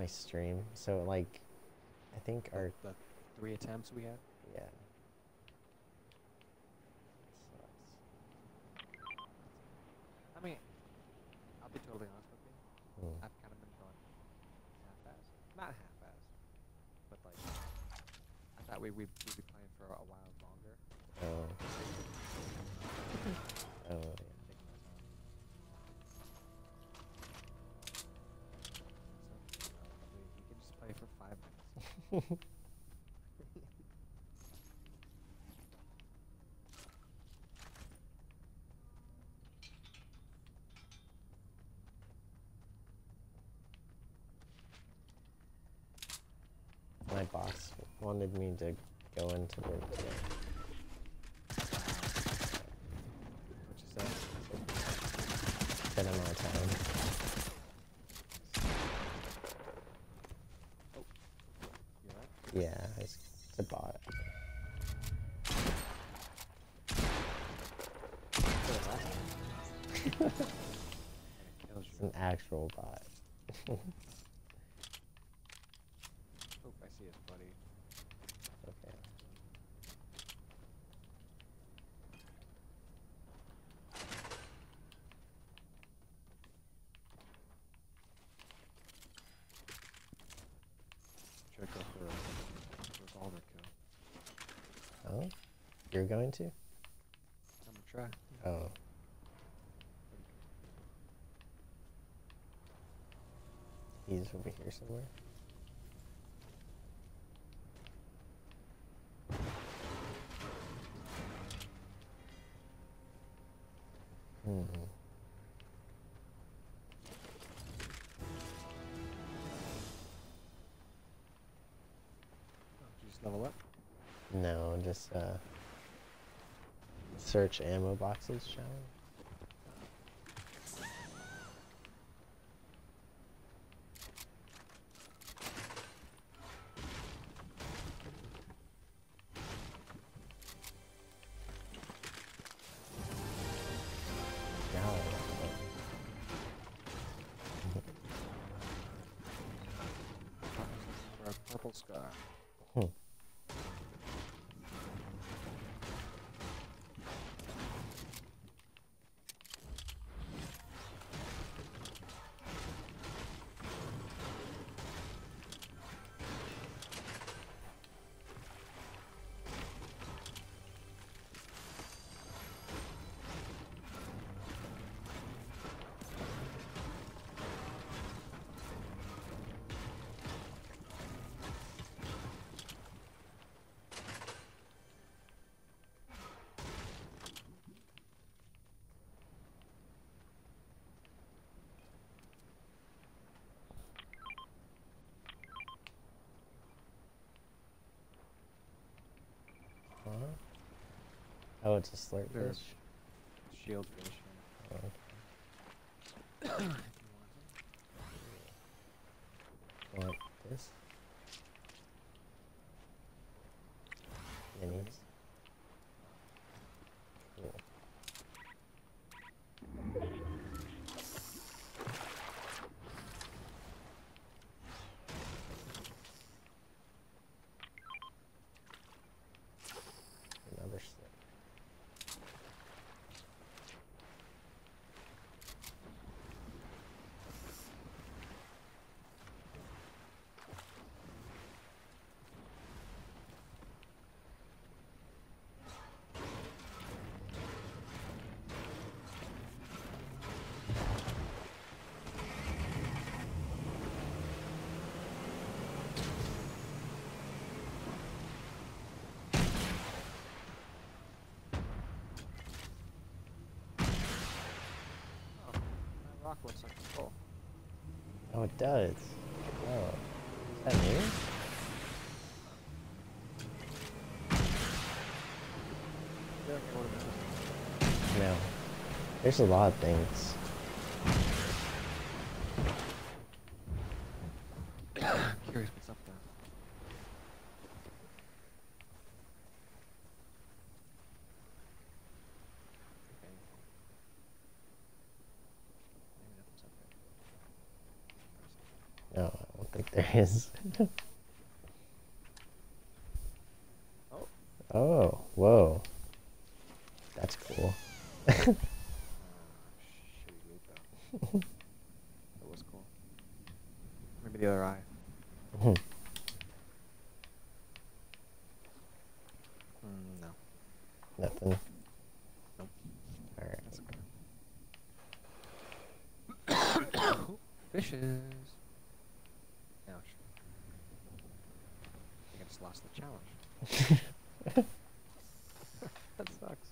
my stream. So like, I think our The three attempts we had. yeah. I mean, I'll be totally honest with you. Mm. I've kind of been going half-ass. Not half-ass, but like I thought we we'd, we'd My boss wanted me to go into work today. What you say? Said I'm out of town. You right? Yeah, it's, it's a bot. For the last one. Kills It's an actual bot. Oh, I see his buddy. Okay. Should I go for a revolver kill? Oh? You're going to? I'm gonna try. Oh. He's over here somewhere. Hmm. Oh, did you just level up? No, just uh search ammo boxes For a purple. Hmm. Huh? Oh, it's a slurp fish. shield fish. Oh, okay. if want it. Want this? Minis. Cool. Another slip. Oh, that rock looks like a skull. Oh, it does. Oh. Is that new? There, I would've No. There's a lot of things. been- Curious what's up there. Okay. Maybe nothing's up there. No, I want the like there is. Oh. Oh, whoa. That's cool. Uh, loot though. that was cool. Maybe the other eye. Mhm. Mm, no, Nothing. Nope. Alright. that's okay. Fishes. Ouch. I think I just lost the challenge. that sucks.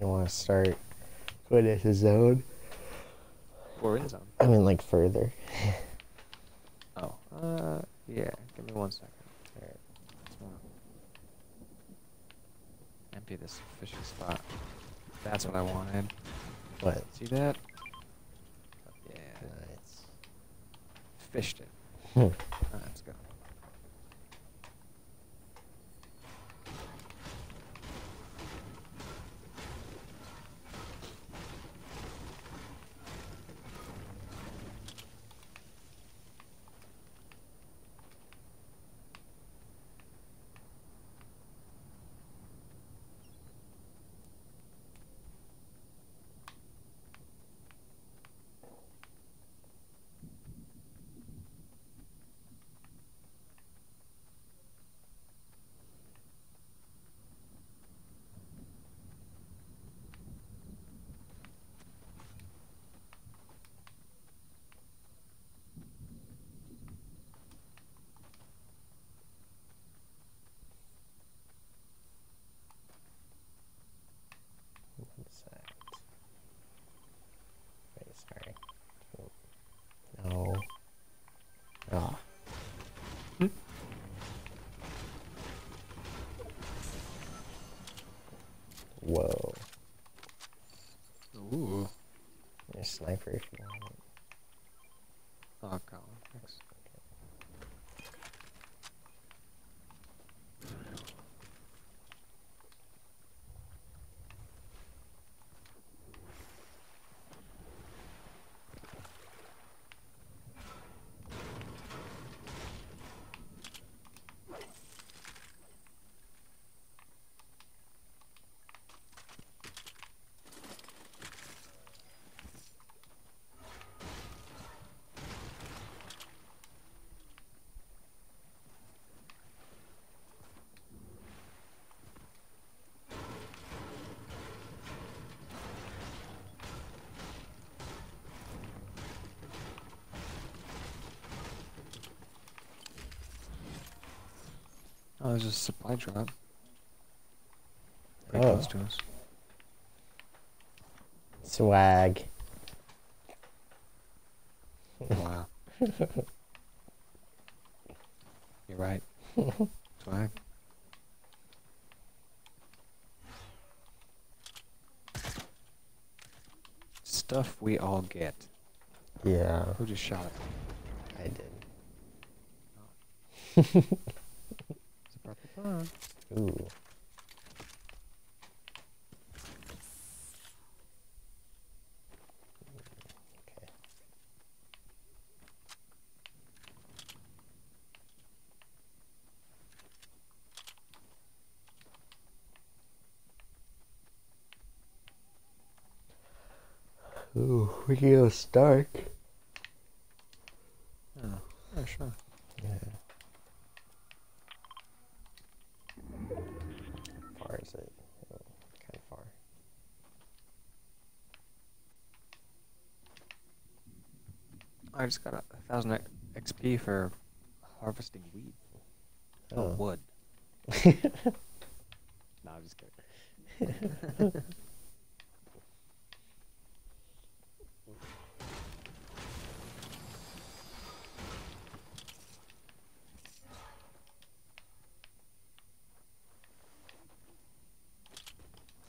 You want to start it's a zone? We're in zone. I mean, like further. Oh. Uh, yeah. Give me one second. Alright. Empty this fishing spot. That's what I wanted. What? See that? Yeah. Nice. Fished it. Hmm. Alright, let's go. What's that? Wait, sorry. Oh. No. Ah. Hmm? Whoa. Ooh. You're a sniper if you want it. Oh, God. Thanks. Oh, there's a supply drop. Pretty Oh. close to us. Swag. Wow. You're right. Swag. Stuff we all get. Yeah, Who just shot it? I did. It's a purple phone. Ooh. Ooh, we can go Stark. Oh, yeah, sure. Yeah. How far is it? Oh, kind of far. I just got a thousand XP for harvesting weed. Oh, Oh. wood. no, I'm just kidding.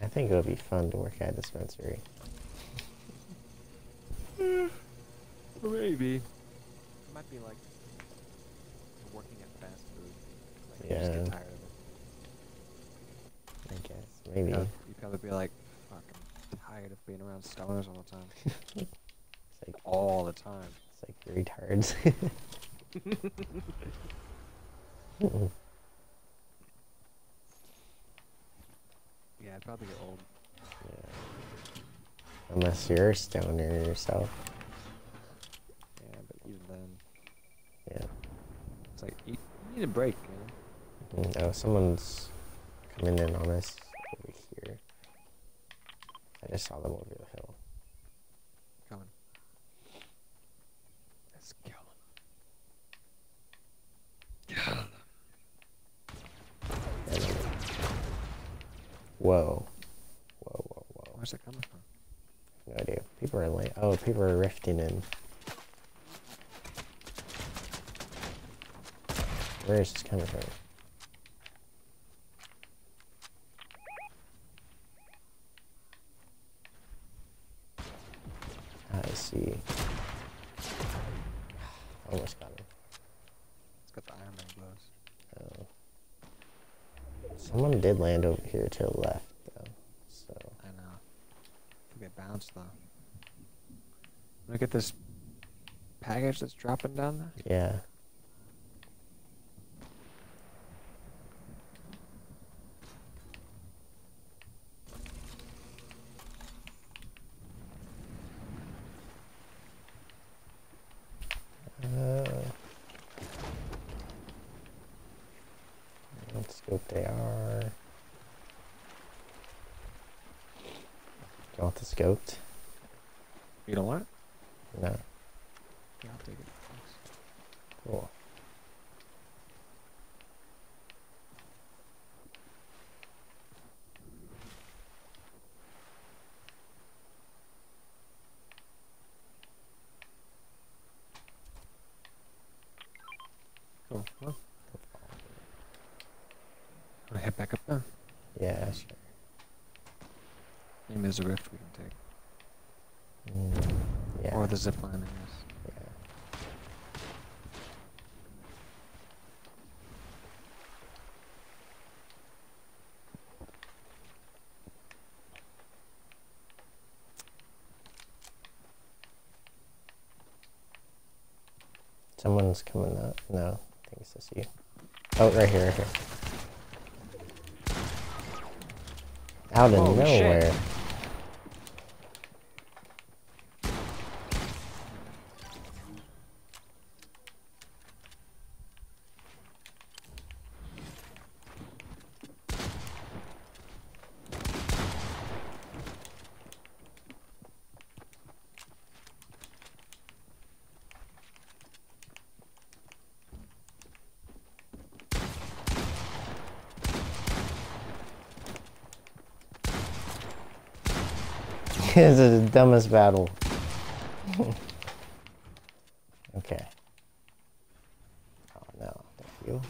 I think it would be fun to work at a dispensary. Maybe. It might be like working at fast food. Like you just Yeah. get tired of it. I guess maybe. You, know, you probably be like, fuck, I'm tired of being around stoners all the time. It's like All the time. it's like retards. Yeah, I'd probably get old. yeah. Unless you're a stoner yourself. Yeah, but even then, Yeah. it's like need a break, you know. Mm, Oh, someone's coming in on us over here. I just saw them over the hill. Coming. Let's kill them. Kill them. Whoa. Whoa, whoa, whoa. Where's that coming from? No idea. People are like, oh, people are rifting in. Where is this coming from? Ah, I see. Almost got him. It's got the Iron Man glows. Oh. Someone did land over here to the left, though. So I know. If we get bounced though. Look at this package that's dropping down there. yeah. Uh, let's see what they are. You want the scoped? You don't want it? No. Yeah, I'll take it. Thanks. Cool. Cool. Well, wanna head back up there? Yeah, sure. Maybe there's a rift we can take. Mm, yeah. Or the zip line, I guess. yeah. Someone's coming up. No, I think it's just you. Oh, right here, right here. Out of Holy nowhere. this is the dumbest battle. okay. Oh no, thank you.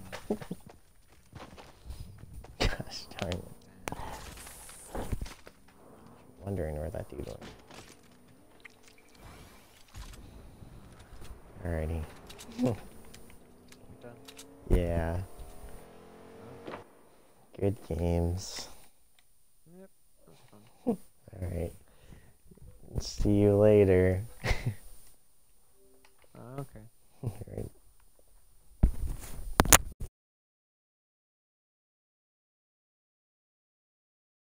Alrighty. Done. Yeah. Good games. Yep. That was fun. Alright. See you later.